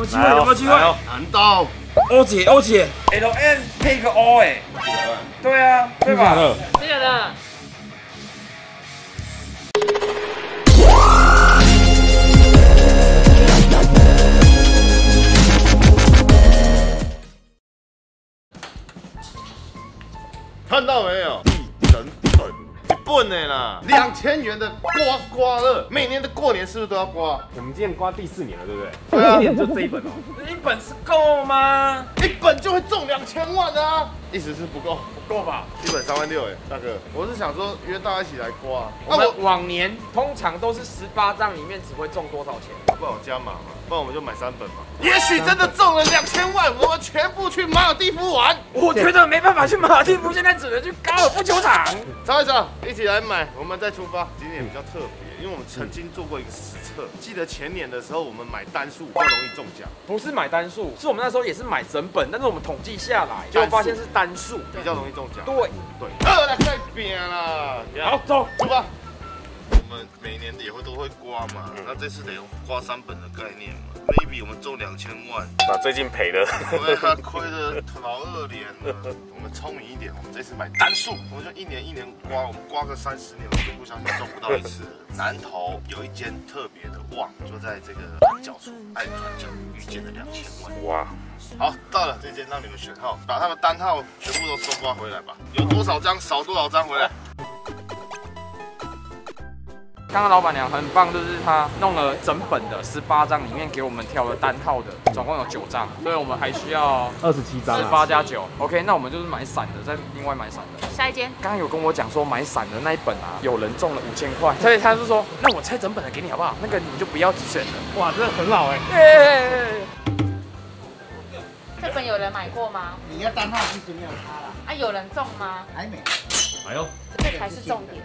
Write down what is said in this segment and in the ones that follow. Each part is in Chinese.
有机会？有没有机会？难道欧姐，欧姐，L N 配一个 O 哎，对啊，对吧？这个的。看到没有？笨的啦！两千元的刮刮乐，每年的过年是不是都要刮？我们今年刮第四年了，对不对？对啊一年就这一本哦。一本是够吗？一本就会中两千万啊！意思是不够，不够吧？一本三万六哎，大哥，我是想说约大家一起来刮。我们往年通常都是十八张里面只会中多少钱？不然我加码嘛，不然我们就买三本嘛。也许真的中了两千万，我们全部去马尔蒂夫玩。我觉得没办法去马尔蒂夫，现在只能去高尔夫球场。找一找，一起来买，我们再出发。今年比较特别，因为我们曾经做过一个实测，记得前年的时候，我们买单数比较容易中奖，不是买单数，是我们那时候也是买整本，但是我们统计下来，就发现是单数。比较容易中奖。对对，二来再变了。好，走，出发。我们每年也会都会刮嘛，那这次得用刮三本的概念嘛。maybe 我们中两千万，把最近赔的，对啊，亏的老二脸了。我们聪明一点，我们这次买单数，我们就一年一年刮，我们刮个三十年，我就不相信中不到一次。南头有一间特别的旺，就在这个转角处，爱转角遇见了两千万。哇！好，到了这间让你们选号，把他们单号全部都收刮回来吧。有多少张少多少张回来。刚刚老板娘很棒，就是她弄了整本的十八张，里面给我们挑了单号的，总共有九张，所以我们还需要二十七张十啊。八加九。OK，那我们就是买散的，再另外买散的。下一间，刚刚有跟我讲说买散的那一本啊，有人中了五千块，所以他就说，那我拆整本的给你好不好？那个你就不要选了。哇，真的很好哎。耶！这本有人买过吗？你要单号其实没有差了，啊，有人中吗？还没。哎呦，这才是重点。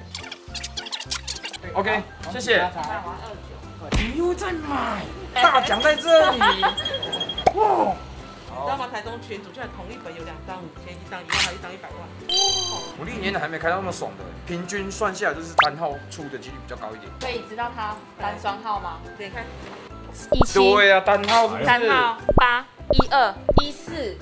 OK，谢谢。你又在买，大奖在这里。哇！你知道吗？台中群主居然同一本有两张五千，一张一万，还有一张一百万。我历年还没开到那么爽的，平均算下来就是单号出的几率比较高一点。可以知道它单双号吗？点开，一七，对呀、单号是不是？单号八一二一四。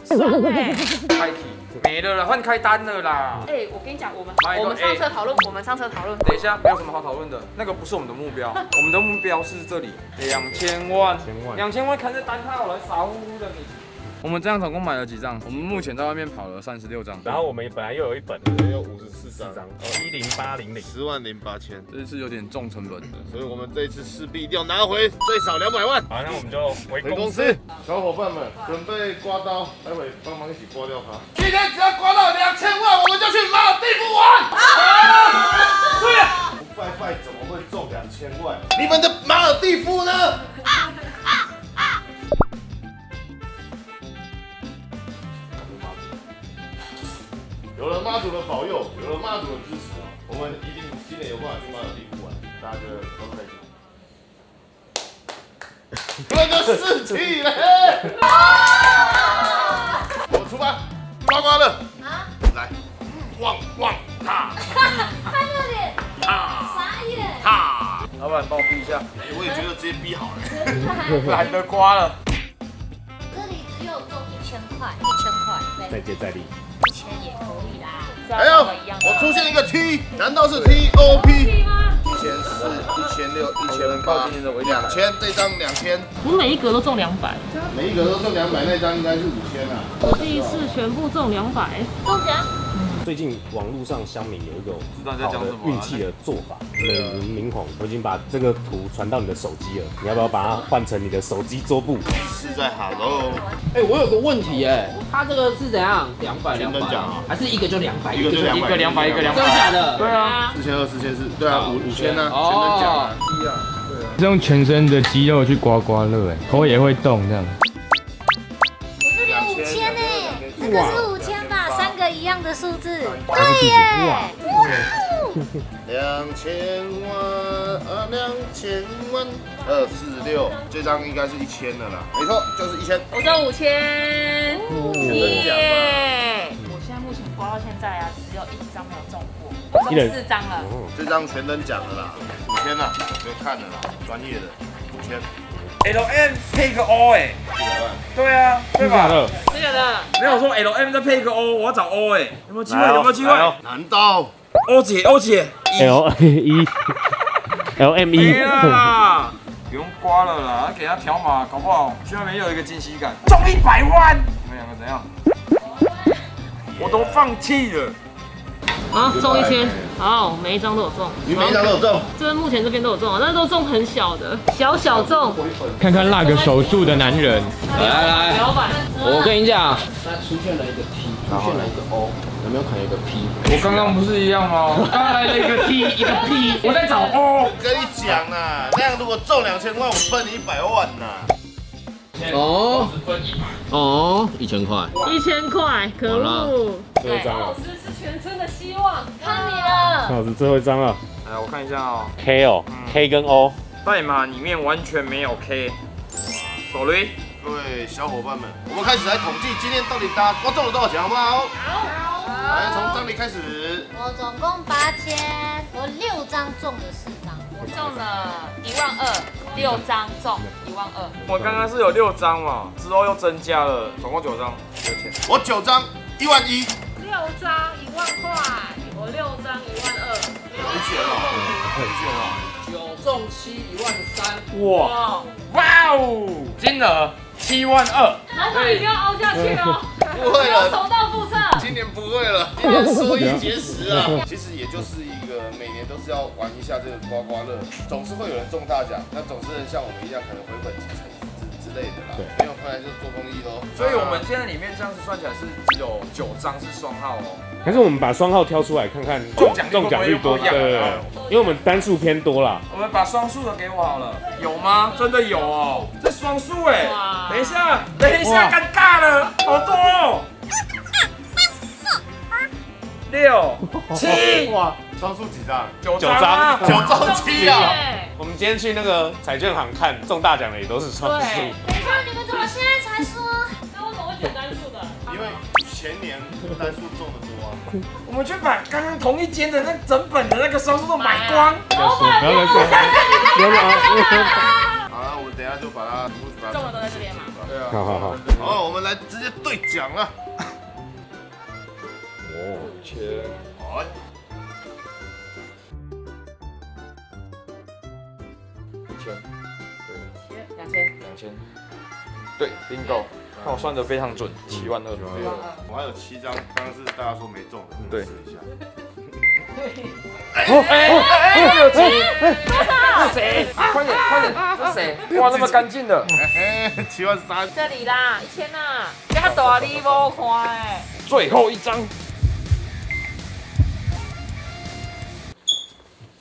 开题没了啦，换开单了啦。哎，我跟你讲，我们我们上车讨论，我们上车讨论。等一下，没有什么好讨论的，那个不是我们的目标，我们的目标是这里两千万，千万两千万看这单号来傻乎乎的你。我们这样总共买了几张？我们目前在外面跑了三十六张，然后我们本来又有一本，有五十四张，哦，一零八零零。十万零八千，这次有点重成本的。所以我们这一次势必一定要拿回最少两百万。好，那我们就回公司公司。，小伙伴们准备刮刀，待会帮忙一起刮掉它。今天只要刮到两千万，我们就去马尔地夫玩。对啊，不拜拜怎么会中两千万？你们的马尔地夫呢？有祖的保佑，有了妈祖的支持啊，我们一定今年有办法去妈祖地夫玩，大家觉得都开心。哥哥士气嘞！我出发，刮刮乐啊，来，旺旺哈看热点，傻眼。哈！老板帮我逼一下，哎我也觉得直接逼好了。懒得刮了。这里只有中一千块，一千块，再对，接再厉。一千也可以啦。还有，我出现一个 T，难道是 T O P？一千四、一千六、一千八、两千，这张两千，我每一格都中两百，每一格都中两百，那张应该是五千啊。我第一次全部中两百。中奖，最近网络上乡民有一种知道在讲好的运气的做法，美轮明宏，我已经把这个图传到你的手机了，你要不要把它换成你的手机桌布？是在 Hello，哎、我有个问题哎、他这个是怎样？两百两百还是一个就两百？一个就两百，一个两百，一个两百真的假的？对啊，四千二、四千四，对啊，五五千呢，哦全能奖啊。是用全身的肌肉去刮刮乐，哎，头也会动这样。我这里有五千呢，这个是对地址哇耶。两千万，呃，两千万，二四六，这张应该是一千的啦，没错，就是一千。我中五千，能奖耶！我现在目前刮到现在啊，只有一张没有中过，我中四张了。哦，这张全等奖的啦，五千啦，不用看了啦，专业的五千。L M 配个 O 哎，对啊，对吧？的？这个的，没有说 L M 再配个 O，我要找 O 哎，有没有机会？有没有机会难道？O 姐，O 姐，L E L M 没 E，了啦，不用刮了啦，给他条码，搞不好去那边又有一个惊喜感，中一百万，你们两个怎样？我都放弃了。啊，中一千，好，每一张都有中。你每一张都有中？这边目前这边都有中啊，但是都中很小的，小小中。看看那个手术的男人，来来来，老板，我跟你讲，那出现了一个 T，出现了一个 O，有没有可能一个 P？我刚刚不是一样吗？我刚刚来了一个 T，一个 P，我在找 O。跟你讲啊，那样如果中两千万，我分你一百万呐。哦哦，一千块，一千块，可恶！最后一张全村的希望，看你了。老师最后一张了来，我看一下哦，，K 哦，K 跟 O，代码里面完全没有 K。Sorry，，各位小伙伴们，我们开始来统计今天到底大家刮中了多少钱，好不好？好，来，从张力开始。我总共八千，我六张中了四张，我中了一万二，六张中一万二。我刚刚是有六张嘛，之后又增加了，总共九张，六千。我九张，一万一。六张九中七，一万三。哇哇哦，金额七万二。老板，你不要凹下去哦，不会了，重蹈覆辙。今年不会了，今年缩衣节食啊。其实也就是一个每年都是要玩一下这个刮刮乐，总是会有人中大奖，那总是像我们一样可能回本几成类的啦。对没有回来就是做公益喽。所以我们现在里面这样子算起来是只有九张是双号哦。还是我们把双号挑出来看看中奖率中奖率多，样对对对，因为我们单数偏多啦。我们把双数的给我好了，有吗？真的有哦，这双数哎，等一下，等一下，尴尬了，好多哦。六七哇，双数几张？九九张啊，九张七啊！我们今天去那个彩券行看中大奖的也都是双数，对，等一下你们怎么现在才说？那为什么会选单数的？因为前年单数中的多啊。我们去把刚刚同一间的那整本的那个双数都买光。不要说，不要再说，不要啊！好了，我们等一下就把它全部把它中了都在这边嘛。对啊。好好好，好，我们来直接兑奖了。哦，切，好，一千，两千，两千，对，bingo，看我算的非常准，七万二。我还有七张，刚刚是大家说没中的，对试一下。哎哎，六七，这谁？快点快点，这谁？哇，那么干净的，嘿七万三，这里啦，一千呐，这大你无看诶。最后一张。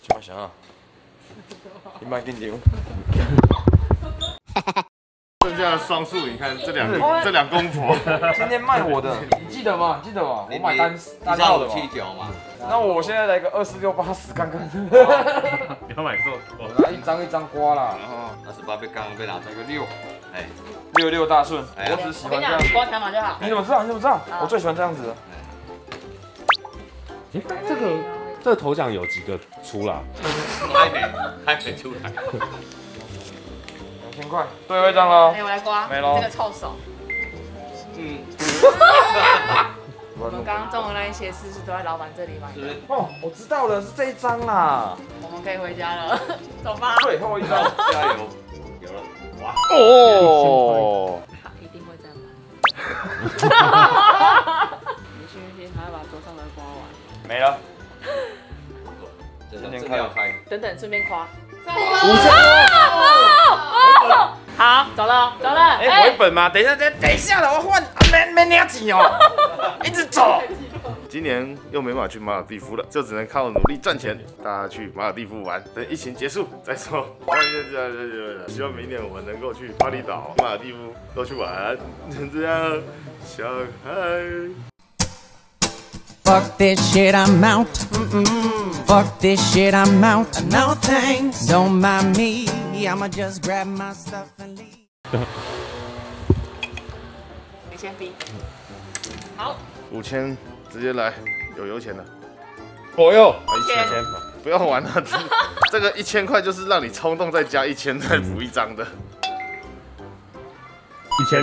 怎么想啊？你买给牛。剩下的双数，你看这两这两公婆，今天卖我的，你记得吗？记得吗？我买单单号的嘛。九嘛，那我现在来个二四六八十看看。你要买错，我拿一张一张刮啦。二十八被刚刚被拿这个六，哎，六六大顺，哎我只喜欢这样子。光条码就好。你怎么知道？你怎么知道？我最喜欢这样子的。诶这个这个头奖有几个出啦？还没还没出来，两千块，最后一张了哎，。我来刮，没咯这个臭手。嗯，我们刚刚中的那一些是不是都在老板这里买的？哦，我知道了，是这一张啦。我们可以回家了，走吧。最后一张。加油，有了，哇，哦。他一定会这样买。你信不信他要把桌上的刮完？没了。这今年这要开，等等，顺便夸。五千好，走了，走了。哎，回本吗？等一下，等等一下了，我换，没没你要钱哦，一直走。今年又没办法去马尔蒂夫了，就只能靠努力赚钱。大家去马尔蒂夫玩，等疫情结束再说。希望明年我们能够去巴厘岛、马尔蒂夫都去玩，这样小孩。Fuck this shit, I'm out. Fuck this shit, I'm out. No thanks. Don't mind me. I'ma just grab my stuff and leave. 你先逼。好，五千直接来，有油钱的。左右。啊，一千千，不要玩了，这这个一千块就是让你冲动再加一千再补一张的。一千，